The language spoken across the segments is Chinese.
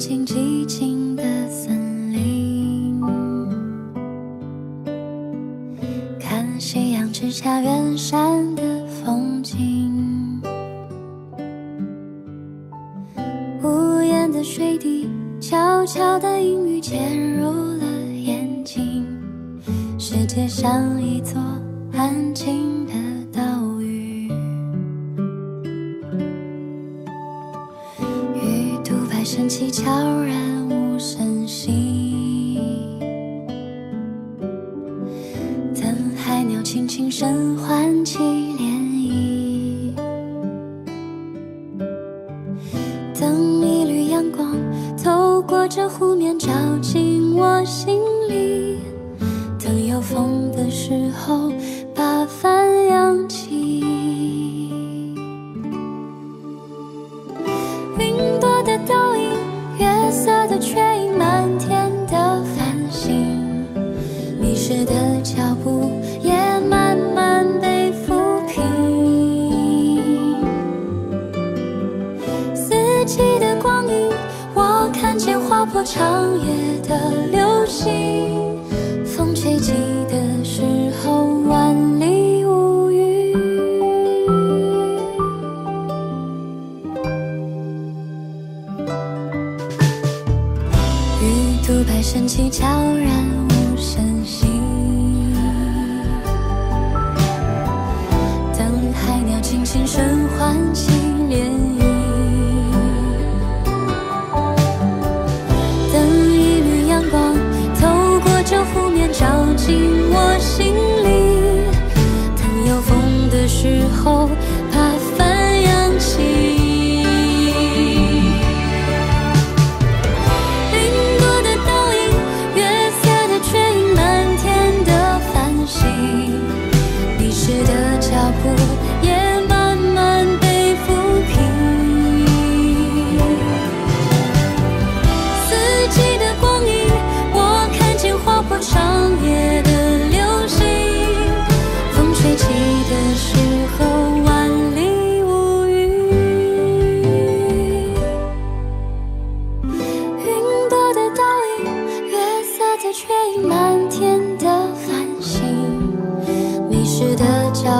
进寂静的森林，看夕阳之下远山的风景，屋檐的水滴悄悄的阴雨潜入了眼睛，世界像一座安静起，悄然无声息。等海鸟轻轻声唤起涟漪。等一缕阳光透过这湖面照进我心里。等有风的时候把帆步也慢慢被抚平。四季的光影，我看见划破长夜的流星，风吹起的时候万里无云。鱼肚白升起，悄然无声 see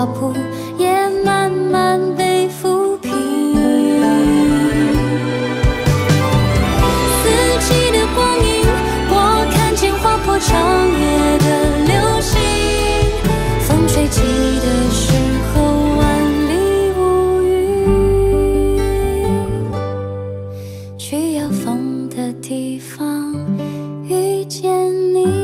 脚步也慢慢被抚平。四季的光影我看见划破长夜的流星风吹起的时候万里无云去有风的地方遇见你。